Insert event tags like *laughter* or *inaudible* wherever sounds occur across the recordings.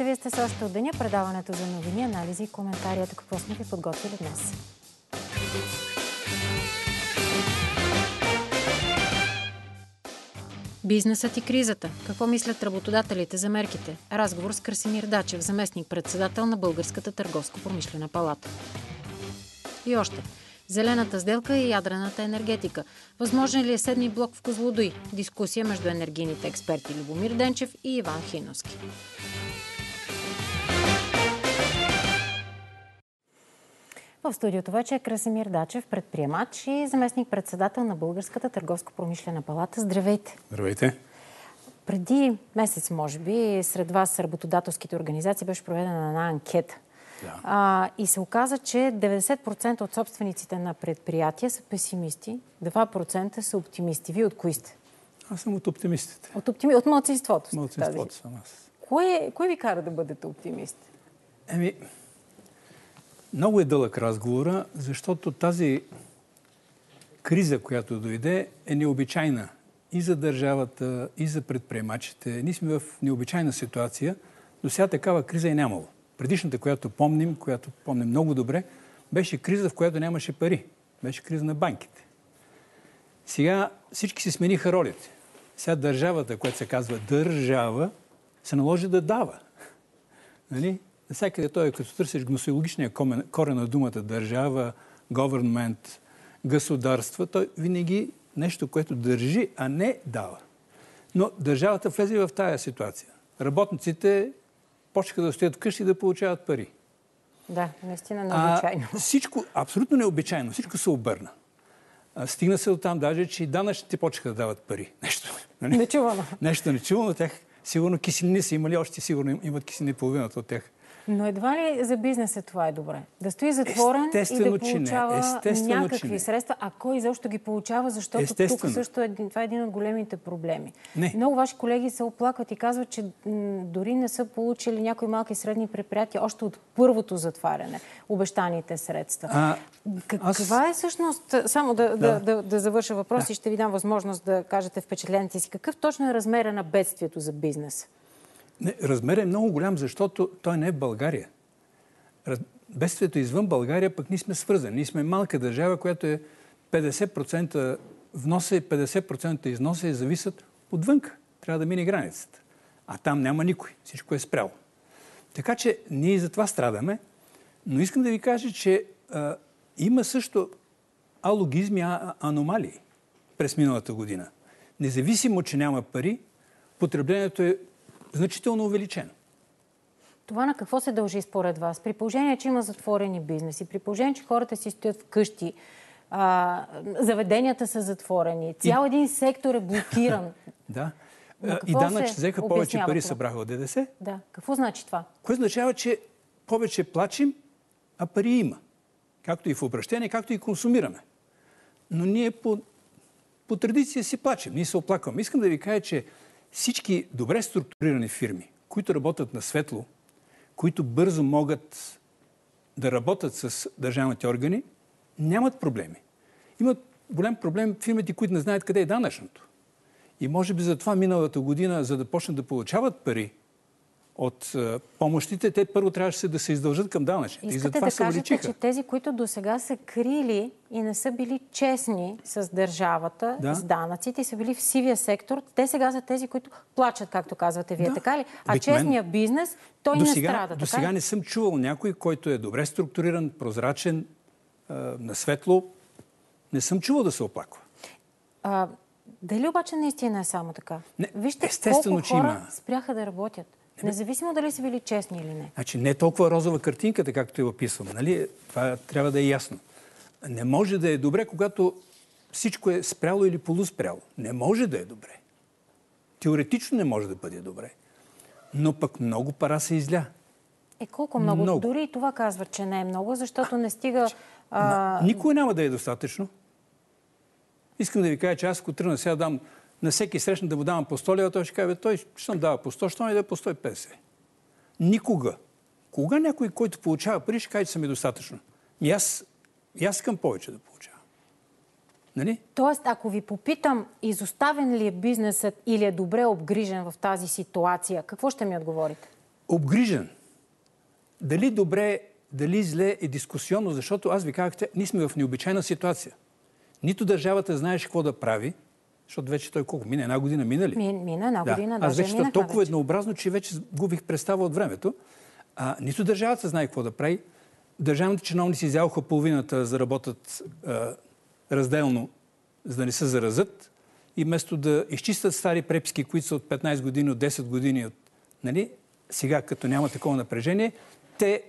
Здравейте, вие сте също от деня, предаването за новини, анализи и коментари. Ето какво сме ви подготвили днес. Бизнесът и кризата. Какво мислят работодателите за мерките? Разговор с Красимир Дачев, заместник-председател на Българската търговско-промишлена палата. И още. Зелената сделка и ядрената енергетика. Възможен ли е седми блок в Козлодой? Дискусия между енергийните експерти Любомир Денчев и Иван Хиновски. В студиото вече е Красимир Дачев, предприемач и заместник-председател на Българската търговско-промишлена палата. Здравейте! Здравейте! Преди месец, може би, сред вас работодателските организации беше проведена една анкета. Да. А, и се оказа, че 90% от собствениците на предприятия са песимисти, 2% са оптимисти. Вие от кои сте? Аз съм от оптимистите. От, оптими... от младсинството Младсинството съм аз. Кое, кое ви кара да бъдете оптимист? Еми, много е дълъг разговора, защото тази криза, която дойде, е необичайна и за държавата, и за предприемачите. Ние сме в необичайна ситуация. До сега такава криза е нямало. Предишната, която помним, която помним много добре, беше криза, в която нямаше пари. Беше криза на банките. Сега всички си смениха ролите. Сега държавата, която се казва държава, се наложи да дава. Нали? Навсякъде той, като търсиш гносеологичния корен на думата държава, government, государство, той винаги нещо, което държи, а не дава. Но държавата влезе в тая ситуация. Работниците почнаха да стоят вкъщи и да получават пари. Да, наистина необичайно. А, всичко, абсолютно необичайно. Всичко се обърна. А, стигна се от там даже, че и данъчните почнаха да дават пари. *laughs* Нещо. Нали? Нечувано. Нещо нечувано. Тях сигурно киселини са имали, още сигурно имат киселини половината от тях. Но едва ли за бизнеса това е добре? Да стои затворен Естествено, и да получава някакви средства, а кой изобщо ги получава, защото Естествено. тук също е, това е един от големите проблеми. Не. Много ваши колеги се оплакват и казват, че дори не са получили някои малки и средни предприятия още от първото затваряне, обещаните средства. А, Каква аз... е всъщност, само да, да. Да, да, завърша въпрос да. и ще ви дам възможност да кажете впечатлените си, какъв точно е размера на бедствието за бизнес? Не, размер е много голям, защото той не е в България. Раз... Бедствието извън България, пък ние сме свързани. Ние сме малка държава, която е 50% вноса и 50% износа и зависят отвънка. Трябва да мине границата. А там няма никой. Всичко е спряло. Така че ние за това страдаме. Но искам да ви кажа, че а, има също алогизми, а, аномалии през миналата година. Независимо, че няма пари, потреблението е значително увеличено. Това на какво се дължи според вас? При положение, че има затворени бизнеси, при положение, че хората си стоят вкъщи, а, заведенията са затворени, цял и... един сектор е блокиран. *laughs* да. И данъчни взеха повече пари, събраха от ДДС. Да. Какво значи това? Кое означава, че повече плачим, а пари има. Както и в обращение, както и консумираме. Но ние по, по традиция си плачем, ние се оплакваме. Искам да ви кажа, че всички добре структурирани фирми, които работят на светло, които бързо могат да работят с държавните органи, нямат проблеми. Имат голям проблем фирмите, които не знаят къде е данъчното. И може би затова миналата година, за да почнат да получават пари от помощите, те първо трябваше да се издължат към данъчните. Искате и да кажете, увеличиха. че тези, които до сега са крили и не са били честни с държавата, да. с данъците и са били в сивия сектор, те сега са тези, които плачат, както казвате вие. Да. Така ли? А Обикмен... честният бизнес, той до сега, не страда. До сега не съм чувал някой, който е добре структуриран, прозрачен, на светло. Не съм чувал да се оплаква. А, дали обаче наистина е само така? Не, Вижте естествено, колко хора има. спряха да работят. Независимо дали са били честни или не. Значи не е толкова розова картинката, както е описвам. Нали? Това трябва да е ясно. Не може да е добре, когато всичко е спряло или полуспряло. Не може да е добре. Теоретично не може да бъде добре. Но пък много пара се изля. Е, колко много? много. Дори и това казва, че не е много, защото не стига... А... Никой няма да е достатъчно. Искам да ви кажа, че аз ако тръгна сега дам на всеки срещна да му давам по 100 лева, той ще каже, той ще дава по 100, що не да по 150. Никога. Кога някой, който получава пари, ще каже, че съм е достатъчно? И аз, и аз искам повече да получавам. Нали? Тоест, ако ви попитам, изоставен ли е бизнесът или е добре обгрижен в тази ситуация, какво ще ми отговорите? обгрижен. Дали добре, дали зле е дискусионно, защото аз ви казах, ние сме в необичайна ситуация. Нито държавата знаеше какво да прави, защото вече той колко? Мина една година, мина ли? Мина една да. година, Аз вече е толкова вече. еднообразно, че вече губих представа от времето. А, нито държавата знае какво да прави. Държавните чиновници изяваха половината за да работят а, разделно, за да не се заразат. И вместо да изчистят стари преписки, които са от 15 години, от 10 години, от, нали, сега като няма такова напрежение, те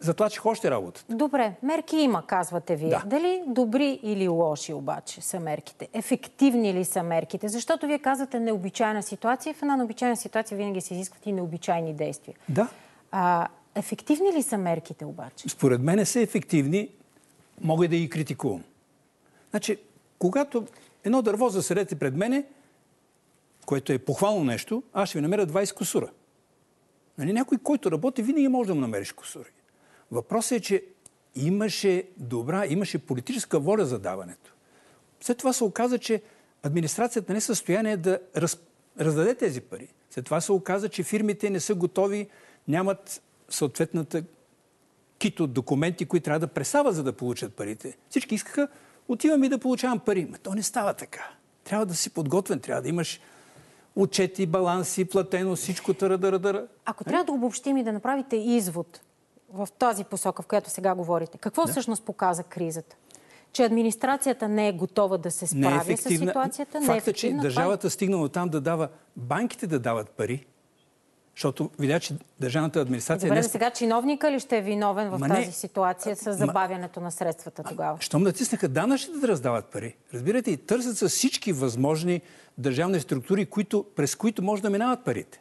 затлачих още работа. Добре, мерки има, казвате вие. Да. Дали добри или лоши обаче са мерките? Ефективни ли са мерките? Защото вие казвате необичайна ситуация. В една необичайна ситуация винаги се изискват и необичайни действия. Да. А, ефективни ли са мерките обаче? Според мен са ефективни. Мога да ги критикувам. Значи, когато едно дърво засредете пред мене, което е похвално нещо, аз ще ви намеря 20 косура. Нали, някой, който работи, винаги може да му намериш косури. Въпросът е, че имаше добра, имаше политическа воля за даването. След това се оказа, че администрацията не е състояние да раз, раздаде тези пари. След това се оказа, че фирмите не са готови, нямат съответната кит от документи, които трябва да пресават, за да получат парите. Всички искаха, отивам и да получавам пари. Но то не става така. Трябва да си подготвен, трябва да имаш отчети, баланси, платено, всичко тара-дара-дара. Ако трябва да обобщим и да направите извод в тази посока, в която сега говорите, какво да. всъщност показа кризата? Че администрацията не е готова да се справи е с ситуацията? Факта, не е ефективна, че държавата е... стигнала там да дава банките да дават пари, защото видя, че държавната администрация... Добре, не... сега чиновника ли ще е виновен в Ма тази не... ситуация с забавянето на средствата тогава? Щом натиснаха данъчните да раздават пари. Разбирате, и търсят с всички възможни държавни структури, които, през които може да минават парите.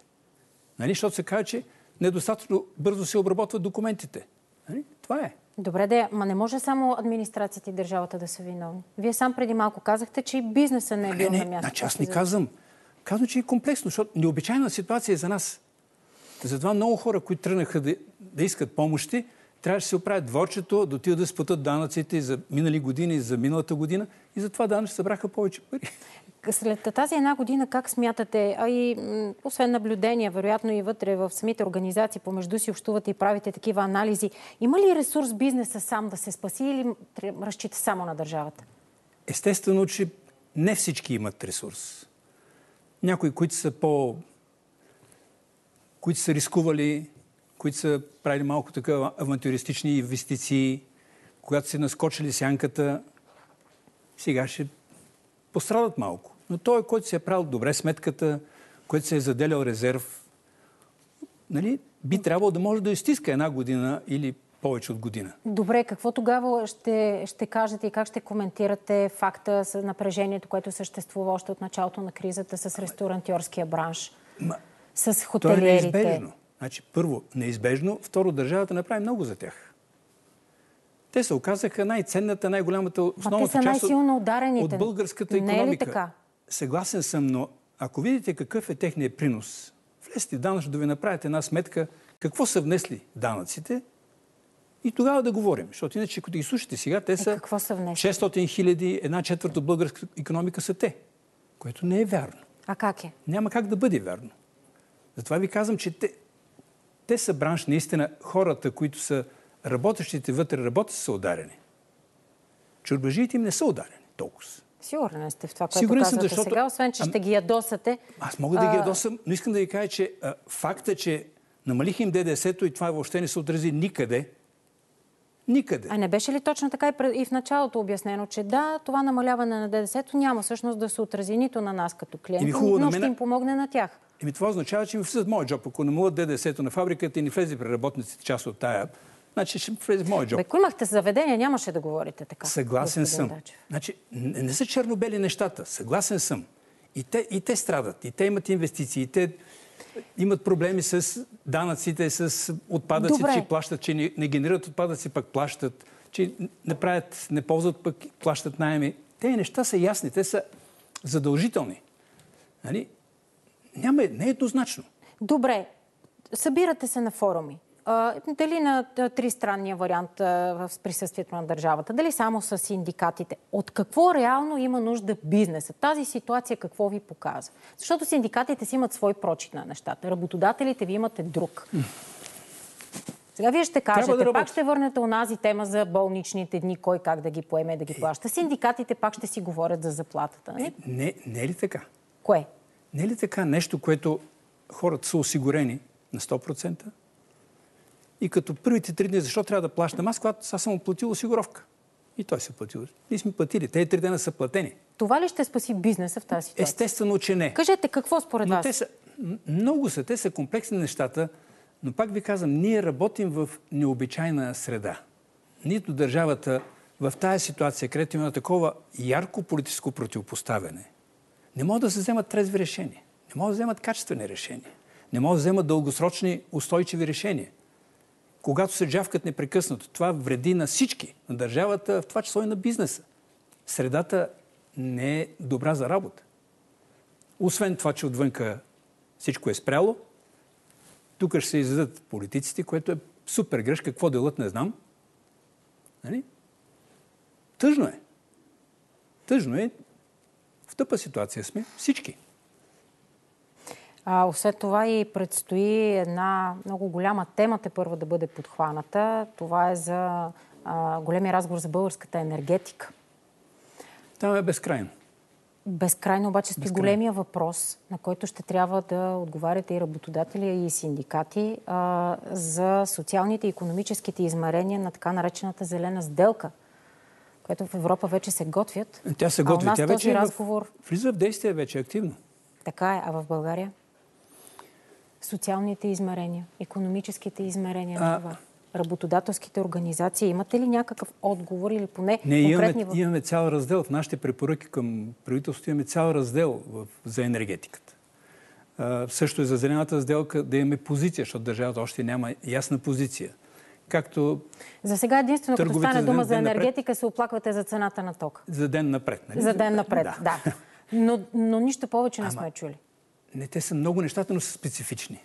Нали? Защото се казва, че недостатъчно бързо се обработват документите. Нали? Това е. Добре, да, ма не може само администрацията и държавата да са виновни. Вие сам преди малко казахте, че и бизнеса не е бил не, не, на място. Значи аз не казвам. Казвам, че е комплексно, защото необичайна ситуация е за нас. Затова много хора, които тръгнаха да, да искат помощи, трябваше да се оправят дворчето, да отидат да сплатят данъците за минали години, за миналата година и затова данъци събраха повече пари. След тази една година как смятате, а и освен наблюдения, вероятно и вътре в самите организации помежду си общувате и правите такива анализи, има ли ресурс бизнеса сам да се спаси или разчита само на държавата? Естествено, че не всички имат ресурс. Някои, които са по... които са рискували, които са правили малко така авантюристични инвестиции, когато са наскочили сянката, сега ще пострадат малко. Но той, който си е правил добре сметката, който се е заделял резерв, нали, би трябвало да може да изтиска една година или повече от година. Добре, какво тогава ще, ще кажете и как ще коментирате факта с напрежението, което съществува още от началото на кризата с ресторантьорския бранш, Ма, с хотелиерите? То е неизбежно. Значи, първо, неизбежно. Второ, държавата направи много за тях. Те се оказаха най-ценната, най-голямата, основната част от, от българската економика. Не е ли така? Съгласен съм, но ако видите какъв е техният принос, влезте в данъчно да ви направите една сметка какво са внесли данъците и тогава да говорим. Защото иначе, ако ги слушате сега, те е, са, е, 600 хиляди, една четвърт от българска економика са те. Което не е вярно. А как е? Няма как да бъде вярно. Затова ви казвам, че те, те са бранш, наистина, хората, които са работещите вътре работят, са ударени. Чурбажиите им не са ударени толкова. Сигурен сте в това, което Сигурен казвате съм, защото... сега, освен, че ще ги ядосате. Аз мога да ги ядосам, но искам да ви кажа, че а, факта, че намалих им ДДС-то и това въобще не се отрази никъде, Никъде. А не беше ли точно така и в началото обяснено, че да, това намаляване на ДДС-то няма всъщност да се отрази нито на нас като клиенти, но на мен... ще им помогне на тях? Еми това означава, че ми влизат моят джоб. Ако намалят ДДС-то на фабриката и не влезе при работниците част от тая Значи ще влезе в моят джоб. Ако имахте заведение, нямаше да говорите така. Съгласен съм. Дачев. Значи, не, не са чернобели нещата. Съгласен съм. И те, и те страдат. И те имат инвестиции. И те имат проблеми с данъците, с отпадъци, Добре. че плащат, че не, не генерират отпадъци, пък плащат, че не правят, не ползват, пък плащат найеми. Те неща са ясни, те са задължителни. Нали? Няма, не е еднозначно. Добре, събирате се на форуми дали на тристранния вариант в присъствието на държавата, дали само с синдикатите. От какво реално има нужда бизнеса? Тази ситуация какво ви показва? Защото синдикатите си имат свой прочит на нещата. Работодателите ви имате друг. Сега вие ще кажете, да пак ще върнете онази тема за болничните дни, кой как да ги поеме, да ги плаща. Синдикатите пак ще си говорят за заплатата. Не, не, не е ли така? Кое? Не е ли така нещо, което хората са осигурени на 100%? И като първите три дни, защо трябва да плащам? Аз, когато аз съм платил осигуровка. И той се платил. Ние сме платили. Те три дена са платени. Това ли ще спаси бизнеса в тази ситуация? Естествено, че не. Кажете, какво според Но вас? Те са, много са. Те са комплексни нещата. Но пак ви казвам, ние работим в необичайна среда. Нито държавата в тази ситуация, където има такова ярко политическо противопоставяне, не могат да се вземат трезви решения. Не могат да вземат качествени решения. Не могат да вземат дългосрочни устойчиви решения. Когато се джавкат непрекъснато, това вреди на всички, на държавата, в това число и на бизнеса. Средата не е добра за работа. Освен това, че отвънка всичко е спряло, тук ще се издадат политиците, което е супер греш. Какво делът, не знам. Нали? Тъжно е. Тъжно е. В тъпа ситуация сме всички. А, след това и предстои една много голяма тема те първа да бъде подхваната. Това е за а, големия разговор за българската енергетика. Там е безкрайно. Безкрайно обаче стои големия въпрос, на който ще трябва да отговаряте и работодатели, и синдикати а, за социалните и економическите измерения на така наречената зелена сделка, която в Европа вече се готвят. Тя се готви. Тя вече е разговор... влиза в действие вече активно. Така е. А в България? Социалните измерения, економическите измерения а... на това работодателските организации. Имате ли някакъв отговор или поне Не, имаме, в... имаме цял раздел. В нашите препоръки към правителството имаме цял раздел в, за енергетиката. А, също и за зелената сделка да имаме позиция, защото държавата още няма ясна позиция. Както за сега единствено, като стане дума за енергетика, напред, се оплаквате за цената на ток. За ден напред. Нали? За ден напред, да. да. *laughs* Но, но нищо повече не сме чули. Не, те са много нещата, но са специфични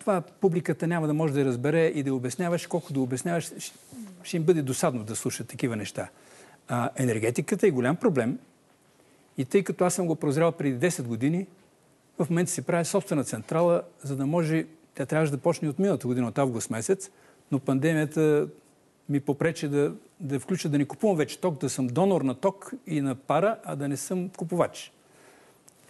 това публиката няма да може да разбере и да обясняваш. Колко да обясняваш, ще им бъде досадно да слушат такива неща. А, енергетиката е голям проблем. И тъй като аз съм го прозрял преди 10 години, в момента си прави собствена централа, за да може... Тя трябваше да почне от миналата година, от август месец, но пандемията ми попречи да, да включа да не купувам вече ток, да съм донор на ток и на пара, а да не съм купувач.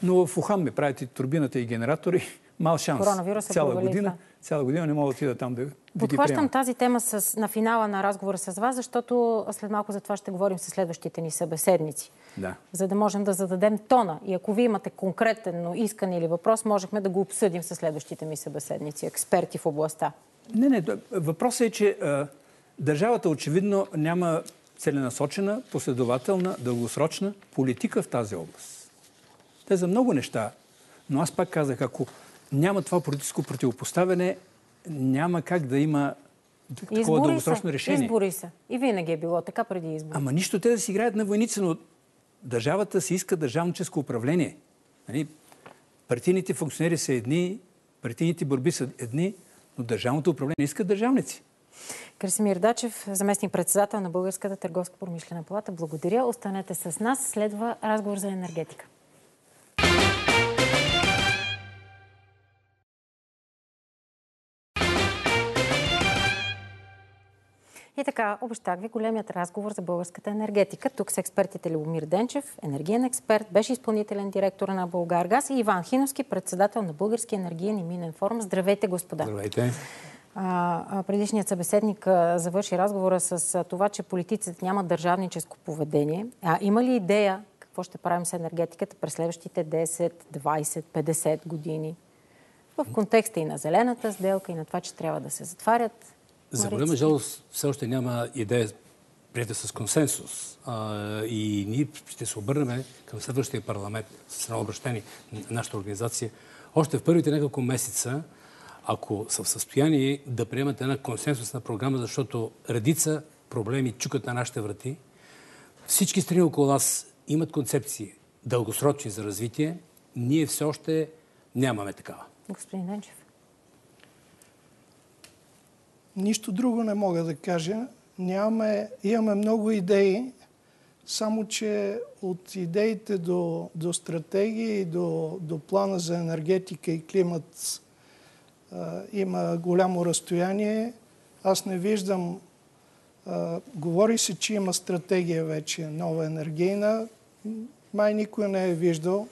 Но в Ухан ми правите турбината и генератори *laughs* мал шанс. Цяла година, цяла година не мога да отида там да, да Подхващам тази тема с, на финала на разговора с вас, защото след малко за това ще говорим с следващите ни събеседници. Да. За да можем да зададем тона. И ако ви имате конкретно искане или въпрос, можехме да го обсъдим с следващите ми събеседници, експерти в областта. Не, не. Въпросът е, че а, държавата очевидно няма целенасочена, последователна, дългосрочна политика в тази област. Те за много неща. Но аз пак казах, ако няма това политическо противопоставяне, няма как да има такова избори дългосрочно са. решение. Избори са. И винаги е било така преди избори. Ама нищо те да си играят на войници, но държавата си иска държавническо управление. Нали? Партийните функционери са едни, партийните борби са едни, но държавното управление иска държавници. Красимир Дачев, заместник председател на Българската търговска промишлена палата. Благодаря. Останете с нас. Следва разговор за енергетика. И така, обещах ви големият разговор за българската енергетика. Тук с експертите Любомир Денчев, енергиен експерт, беше изпълнителен директор на Българгаз и Иван Хиновски, председател на Български енергиен и минен форум. Здравейте, господа! Здравейте! А, предишният събеседник а, завърши разговора с а, това, че политиците нямат държавническо поведение. А, има ли идея какво ще правим с енергетиката през следващите 10, 20, 50 години? В контекста и на зелената сделка, и на това, че трябва да се затварят за голяма жалост все още няма идея прията с консенсус. А, и ние ще се обърнем към следващия парламент с едно обращение на нашата организация. Още в първите няколко месеца, ако са в състояние да приемат една консенсусна програма, защото редица проблеми чукат на нашите врати, всички страни около нас имат концепции дългосрочни за развитие, ние все още нямаме такава. Господин Денчев. Нищо друго не мога да кажа. Нямаме, имаме много идеи, само че от идеите до, до стратегия и до, до плана за енергетика и климат а, има голямо разстояние. аз не виждам. А, говори се, че има стратегия вече, нова енергийна. Май никой не е виждал.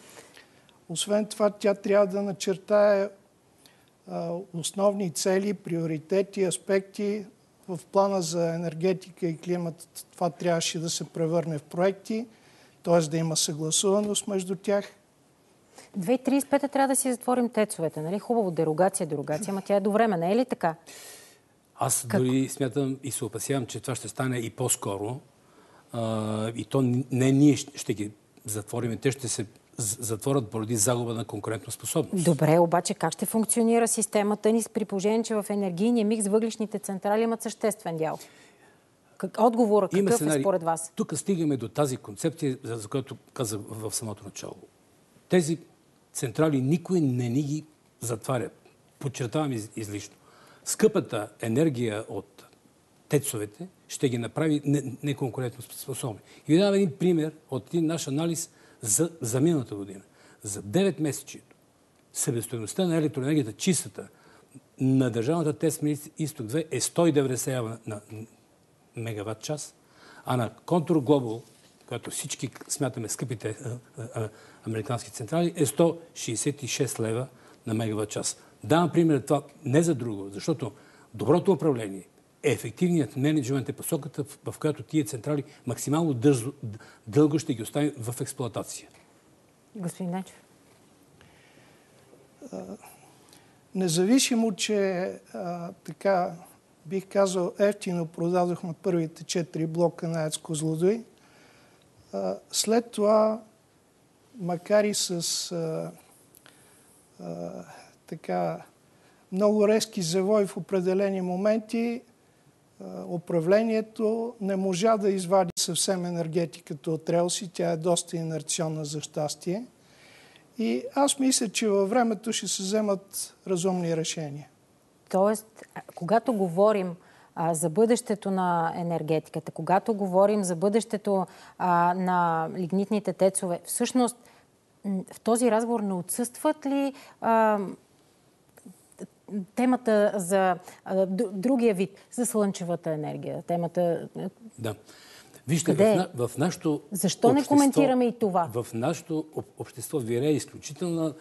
Освен това, тя трябва да начертае основни цели, приоритети, аспекти в плана за енергетика и климат. Това трябваше да се превърне в проекти, т.е. да има съгласуваност между тях. 2035 трябва да си затворим тецовете, нали? Хубаво, дерогация, дерогация, ама тя е до време, не е ли така? Аз как? дори смятам и се опасявам, че това ще стане и по-скоро. А, и то не ние ще ги затворим, те ще се затворят поради загуба на конкурентна способност. Добре, обаче как ще функционира системата ни при положение, че в енергийния микс въглишните централи имат съществен дял? Отговорът какъв сценарий. е според вас? Тук стигаме до тази концепция, за която казах в самото начало. Тези централи никой не ни ги затваря. Подчертавам из, излишно. Скъпата енергия от тецовете ще ги направи неконкурентно способни. И ви давам един пример от един наш анализ за, за миналата година. За 9 месечето себестоеността на електроенергията, чистата, на държавната ТЕС Изток 2 е 190 евро на мегаватт час, а на Контур Глобал, която всички смятаме скъпите а, а, американски централи, е 166 лева на мегаватт час. Давам пример това не за друго, защото доброто управление, ефективният менеджмент е посоката, в която тия централи максимално дълго ще ги оставим в експлоатация. Господин Начев. Независимо, че а, така бих казал ефтино продадохме първите четири блока на ЕЦ Козлодой, след това, макар и с а, а, така много резки завой в определени моменти, управлението не можа да извади съвсем енергетиката от релси. Тя е доста инерционна за щастие. И аз мисля, че във времето ще се вземат разумни решения. Тоест, когато говорим а, за бъдещето на енергетиката, когато говорим за бъдещето а, на лигнитните тецове, всъщност в този разговор не отсъстват ли а, темата за а, другия вид, за слънчевата енергия, темата... Да. Вижте, в, в, в нашото Защо общество, не коментираме и това? В нашето общество вирее изключителна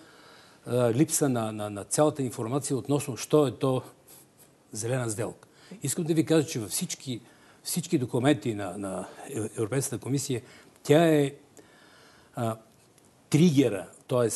а, липса на, на, на цялата информация относно, що е то зелена сделка. Искам да ви кажа, че във всички, всички документи на, на Европейската комисия тя е а, тригера, т.е.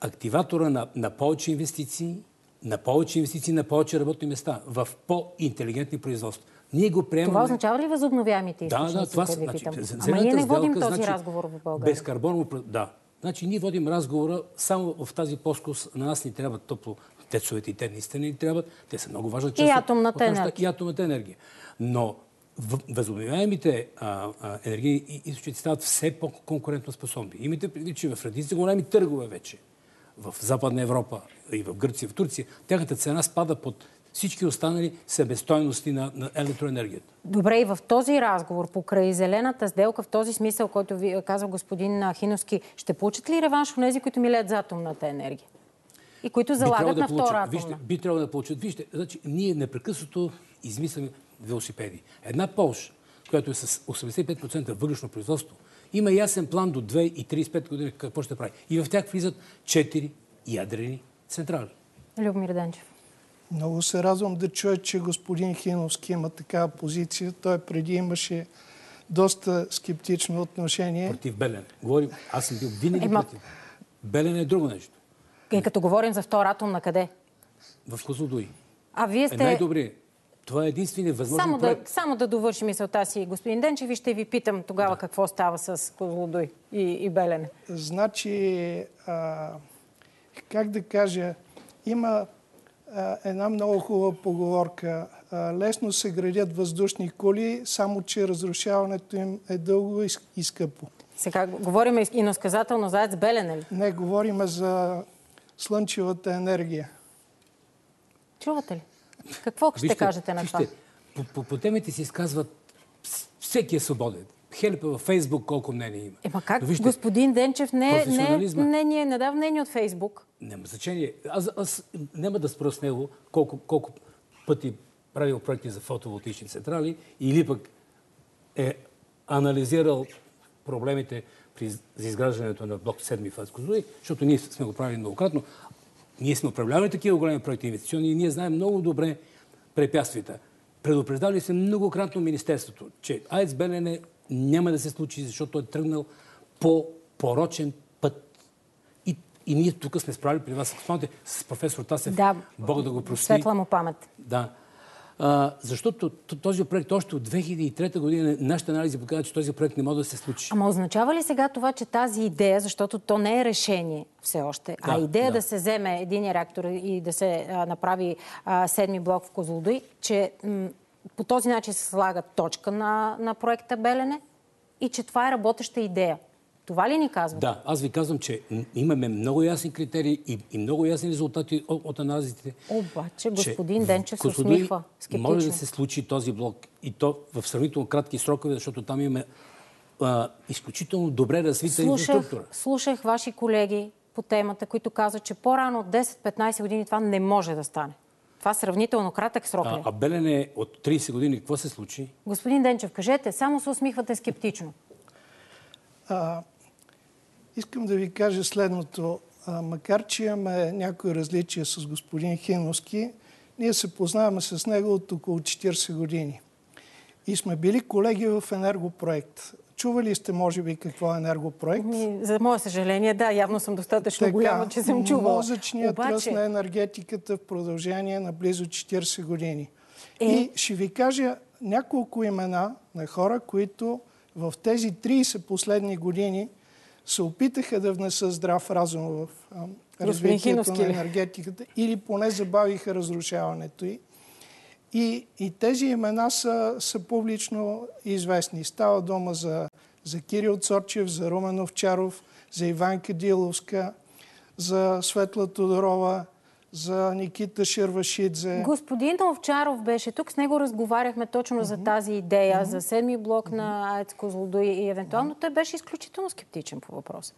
активатора на, на повече инвестиции, на повече инвестиции, на повече работни места, в по-интелигентни производства. Ние го приемаме... Това означава ли възобновяемите източници? Да, да, това са. Значи, Ама ние не водим този значи, разговор в България. Безкарбоново... Да. Значи ние водим разговора само в тази плоскост. На нас ни трябва топло. Тецовете и те наистина ни трябват. Те са много важна част. И атомната енергия. И атомната енергия. Но възобновяемите енергийни източници стават все по-конкурентно способни. Имайте предвид, че в редица големи търгове вече в Западна Европа и в Гърция, в Турция, тяхната цена спада под всички останали себестойности на, на електроенергията. Добре, и в този разговор покрай зелената сделка, в този смисъл, който ви казва господин Хиновски, ще получат ли реванш от тези, които милеят за атомната енергия? И които залагат да на втора атомна? Вижте, би трябвало да получат. Вижте, значи, ние непрекъснато измисляме велосипеди. Една Полша, която е с 85% въглишно производство, има ясен план до 2 и 35 години какво ще прави. И в тях влизат 4 ядрени централи. Любомир Данчев. Много се радвам да чуя, че господин Хиновски има такава позиция. Той преди имаше доста скептично отношение. Против Белен. Говорим, аз съм бил винаги Ема... против. Белен е друго нещо. И като говорим за втора атом, на къде? В Козлодуй. А вие е сте... Е най-добрият. Това е единствения възможен само проект. Да, само да довърши мисълта си, господин Денчев, и ще ви питам тогава да. какво става с Козлодуй и, и Белене. Значи, а, как да кажа, има а, една много хубава поговорка. А, лесно се градят въздушни коли, само че разрушаването им е дълго и, и скъпо. Сега говорим иносказателно за ЕЦ Белене ли? Не, говорим за слънчевата енергия. Чувате ли? Какво ще вижте, кажете на това? по, по, по темите си изказват всеки е свободен. Хелепа във Фейсбук колко мнение има. Ема как? вижте, Господин Денчев не, не, мнение, не дава мнение от Фейсбук. Няма значение. Аз, аз няма да спра с него колко, колко пъти правил проекти за фотоволтични централи или пък е анализирал проблемите при, за изграждането на блок 7 в Азкозуи, защото ние сме го правили многократно. Ние сме управлявали такива големи проекти инвестиционни и ние знаем много добре препятствията. Предупреждали се многократно Министерството, че АЕЦ Белене няма да се случи, защото е тръгнал по порочен път. И, и ние тук сме справили при вас, с професор Тасев, да, Бог да го прости. Светла му памет. Да. А, защото този проект още от 2003 година, нашите анализи показват, че този проект не може да се случи. Ама означава ли сега това, че тази идея, защото то не е решение все още, да, а идея да. да се вземе един реактор и да се а, направи а, седми блок в Козлодой, че по този начин се слага точка на, на проекта Белене и че това е работеща идея? Това ли ни казвате? Да, аз ви казвам, че имаме много ясни критерии и, и много ясни резултати от, от анализите. Обаче господин Денчев се усмихва скептично. Може да се случи този блок и то в сравнително кратки срокове, защото там имаме а, изключително добре развита слушах, инфраструктура. Слушах ваши колеги по темата, които казват, че по-рано от 10-15 години това не може да стане. Това сравнително кратък срок ли? А, а Белене от 30 години какво се случи? Господин Денчев, кажете, само се усмихвате скептично. А, Искам да ви кажа следното. А, макар, че имаме някои различия с господин Хиновски, ние се познаваме с него от около 40 години. И сме били колеги в енергопроект. Чували сте, може би, какво е енергопроект? За мое съжаление, да, явно съм достатъчно така, голяма, че съм чувала. Мозъчният Обаче... тръст на енергетиката в продължение на близо 40 години. Е... И ще ви кажа няколко имена на хора, които в тези 30 последни години се опитаха да внесат здрав разум в развитието на енергетиката или поне забавиха разрушаването й. И, и тези имена са, са публично известни. Става дума за, за Кирил Цорчев, за Румен Овчаров, за Иванка Диловска, за Светла Тодорова, за Никита Шервашидзе. Господин Овчаров беше тук. С него разговаряхме точно за тази идея, за седми блок на АЕЦ Козлодой и евентуално той беше изключително скептичен по въпроса.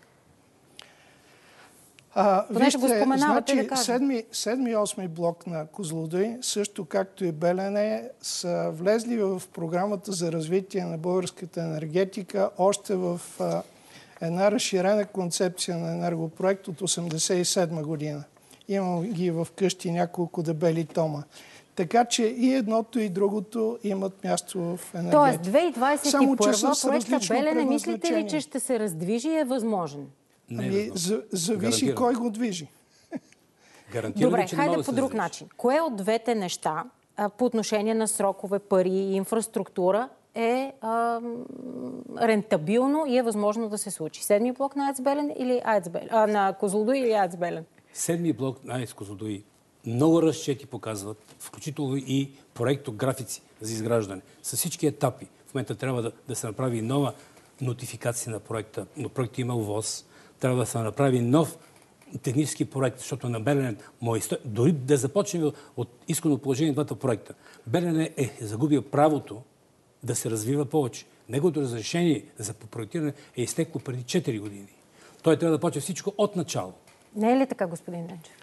А, вижте, го споменавате, значи, да седми, седми, осми блок на Козлодой, също както и Белене, са влезли в програмата за развитие на българската енергетика още в а, една разширена концепция на енергопроект от 1987 година. Имам ги в къщи няколко дебели тома. Така че и едното и другото имат място в енергетика. Тоест 2021 Само, проекта Белене мислите ли, че ще се раздвижи и е възможен? Не, ами, за, зависи Гарантирам. кой го движи. Гарантирам, Добре, хайде по друг начин. Кое от двете неща а, по отношение на срокове, пари и инфраструктура е а, рентабилно и е възможно да се случи? Седми блок на Аяц Белен или Аяц Белен? А, на Козлодой или Аяц Белен? Седми блок на АЕЦ Козлодуи много разчети показват, включително и проектографици за изграждане, с всички етапи. В момента трябва да, да се направи нова нотификация на проекта, но проектът има УВОз. Трябва да се направи нов технически проект, защото на Белене, дори да започнем от изходно положение двата проекта, Белене е загубил правото да се развива повече. Неговото разрешение за проектиране е изтекло преди 4 години. Той трябва да почне всичко от начало. Не е ли така, господин Денчев?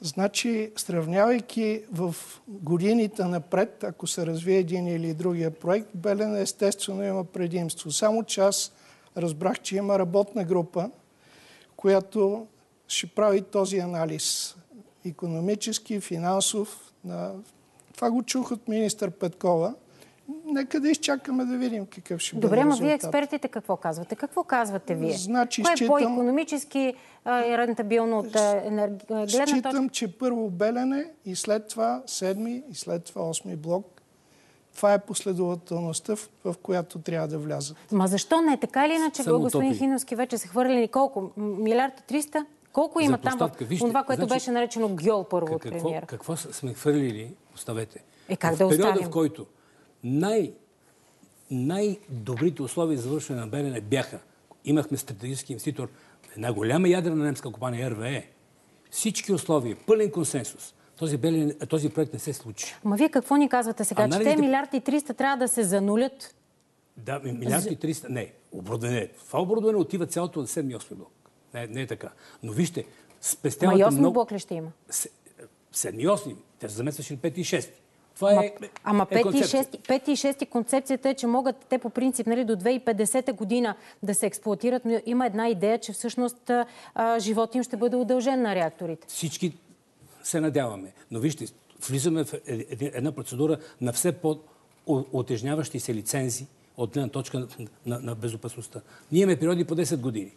Значи, сравнявайки в годините напред, ако се развие един или другия проект, Белен естествено има предимство. Само че аз разбрах, че има работна група, която ще прави този анализ. Економически, финансов. Това го чух от министър Петкова – Нека да изчакаме да видим какъв ще бъде Добре, ма вие експертите какво казвате? Какво казвате вие? Значи, Кое е по-економически и рентабилно от гледна Считам, че първо Белене и след това седми и след това осми блок това е последователността, в, в която трябва да влязат. Ма защо не? Така или иначе, Само господин топи. Хиновски вече са хвърлили колко? Милиард и 300? Колко има там в това, което значи, беше наречено гьол първо от премиера? Какво сме хвърлили? Оставете. Е, как в да периода, в който най- най-добрите условия за завършване на Белене бяха. Имахме стратегически инвеститор, една голяма ядрена немска компания РВЕ. Всички условия, пълен консенсус. Този, белен, този проект не се случи. Ма вие какво ни казвате сега? Анализите... Че те милиард и 300 трябва да се занулят? Да, милиард и 300. Не, оборудване. Това оборудване отива цялото на 7-8 блок. Не, не е така. Но вижте, спестявате Ма и 8 много... блок ли ще има? 7 и 8. Те се замесваше 5 и 6. Това ама, е, ама е пети, и шести, пети и шести концепцията е, че могат те по принцип нали, до 2050 година да се експлуатират, но има една идея, че всъщност а, живот им ще бъде удължен на реакторите. Всички се надяваме. Но вижте, влизаме в една процедура на все по-отежняващи се лицензи от гледна точка на, на, на безопасността. Ние имаме периоди по 10 години.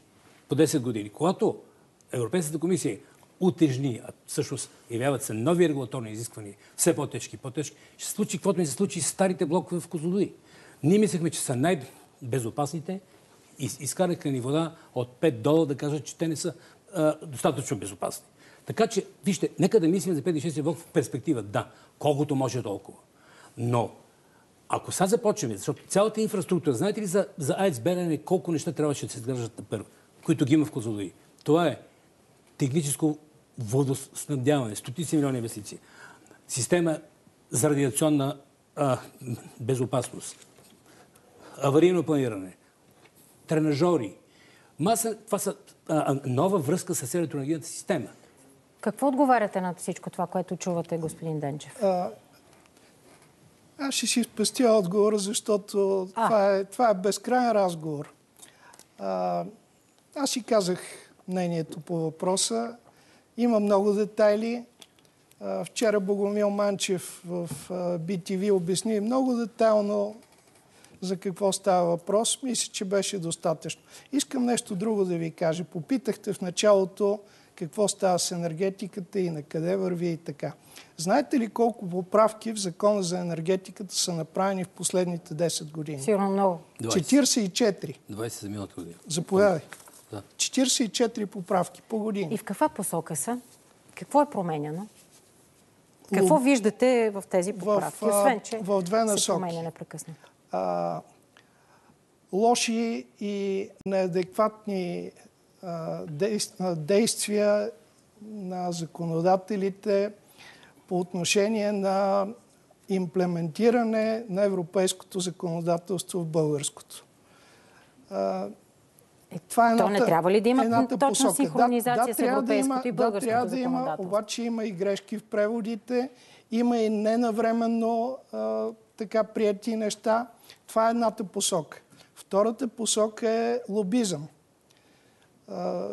По 10 години. Когато Европейската комисия утежни, а всъщност явяват се нови регулаторни изисквания, все по-тежки по-тежки, ще се случи каквото ми се случи с старите блокове в Козлодуи. Ние мислехме, че са най-безопасните и изкараха ни вода от 5 дола да кажат, че те не са а, достатъчно безопасни. Така че, вижте, нека да мислим за 5 и 6 блок в перспектива. Да, колкото може толкова. Но, ако сега започнем, защото цялата инфраструктура, знаете ли за, за АЕЦ Белене колко неща трябваше да се изграждат на първо, които ги има в Козлодуи? Това е техническо водоснабдяване, стотици милиони инвестиции, система за радиационна а, безопасност, аварийно планиране, тренажори. Маса, това са а, нова връзка с електроенергийната система. Какво отговаряте на всичко това, което чувате, господин Денчев? А, аз ще си спестя отговора, защото това е, това е безкрайен разговор. А, аз си казах мнението по въпроса. Има много детайли. Вчера Богомил Манчев в BTV обясни много детайлно за какво става въпрос. Мисля, че беше достатъчно. Искам нещо друго да ви кажа. Попитахте в началото какво става с енергетиката и на къде върви и така. Знаете ли колко поправки в закона за енергетиката са направени в последните 10 години? Сигурно много. 44. 20 за миналата година. Заповядай. Да. 44 поправки по години. И в каква посока са? Какво е променяно? Какво Лоб... виждате в тези поправки, в, освен че в две насоки. се променя непрекъснато? А, лоши и неадекватни а, действия на законодателите по отношение на имплементиране на европейското законодателство в българското. Е, това е едната, То не трябва ли да има точна посока. синхронизация да, да, с европейското да и българското да, трябва да има, обаче има и грешки в преводите, има и ненавременно а, така прияти неща. Това е едната посока. Втората посока е лобизъм. А,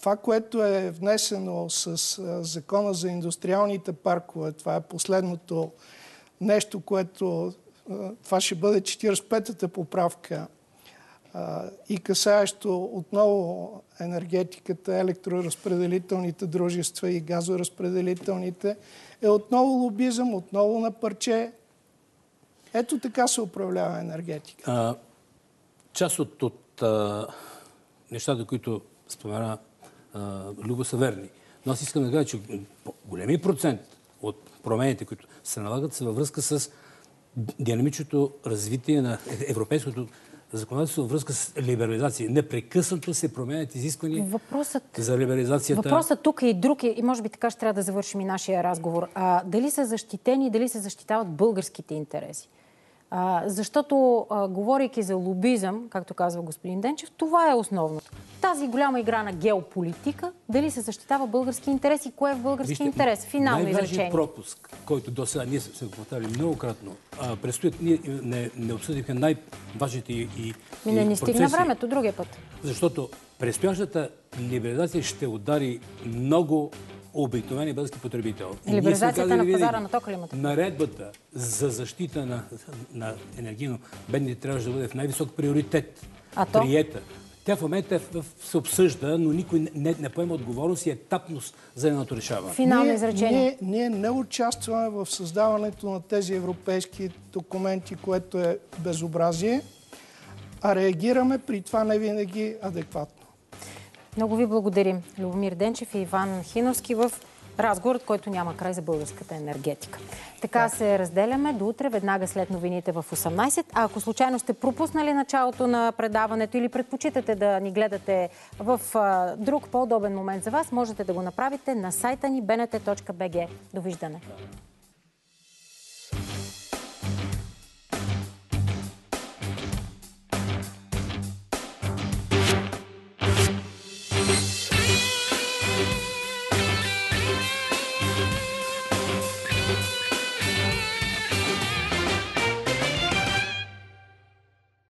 това, което е внесено с а, закона за индустриалните паркове, това е последното нещо, което а, това ще бъде 45-та поправка и касаещо отново енергетиката, електроразпределителните дружества и газоразпределителните, е отново лобизъм, отново на парче. Ето така се управлява енергетика. А, част от, от а, нещата, които спомена Любо са верни. Но аз искам да кажа, че големи процент от промените, които се налагат, са във връзка с динамичното развитие на европейското законодателство във връзка с либерализация. Непрекъснато се променят изисквания въпросът, за либерализацията. Въпросът тук е и друг, и може би така ще трябва да завършим и нашия разговор. А, дали са защитени, дали се защитават българските интереси? А, защото, а, говорейки за лобизъм, както казва господин Денчев, това е основното. Тази голяма игра на геополитика, дали се защитава български интерес и кое е български Вижте, интерес? Финално изречение. пропуск, който до сега ние сме го повтаряли многократно, а, предстоят, ние не, не обсъдихме най-важните и, и Ми не ни стигна времето другия път. Защото предстоящата либерализация ще удари много обикновени български потребител. Либерализацията на пазара на тока имате? Наредбата за защита на, на енергийно бедните трябваше да бъде в най-висок приоритет. А то? Приета. Тя в момента се обсъжда, но никой не, не, не поема отговорност и етапност за едното решаване. Финално изречение. Ние, ние не участваме в създаването на тези европейски документи, което е безобразие, а реагираме при това не винаги адекватно. Много ви благодарим, Любомир Денчев и Иван Хиновски в разговорът, който няма край за българската енергетика. Така да. се разделяме до утре, веднага след новините в 18. А ако случайно сте пропуснали началото на предаването или предпочитате да ни гледате в а, друг по-удобен момент за вас, можете да го направите на сайта ни bnt.bg. Довиждане!